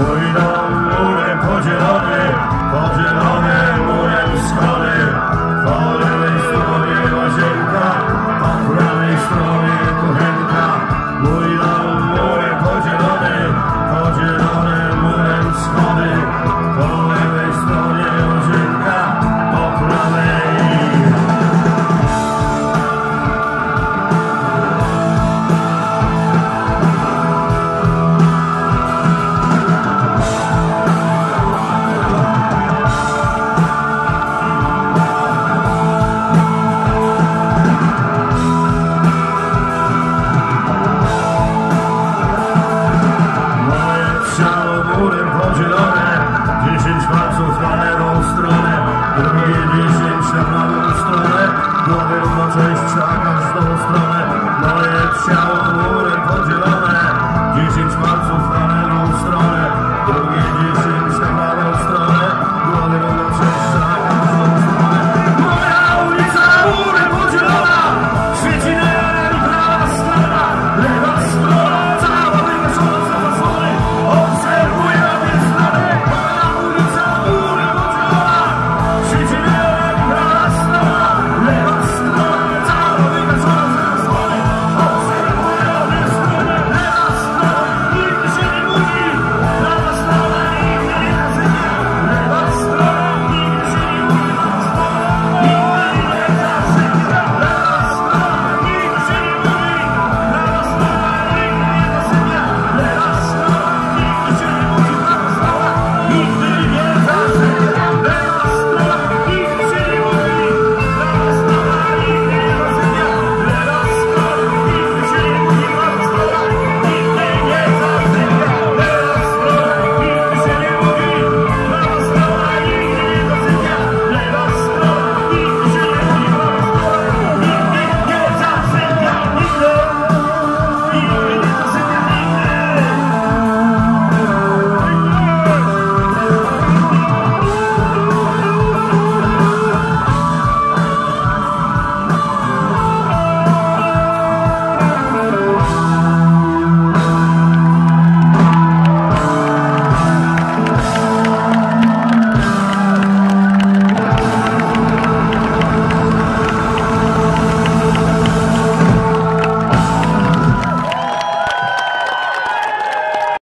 Moira. podzielone Dziesięć palców na lewą stronę. Drugie dziesięć na prawą stronę. Głowy równocześnie na każdą stronę. Moje ciało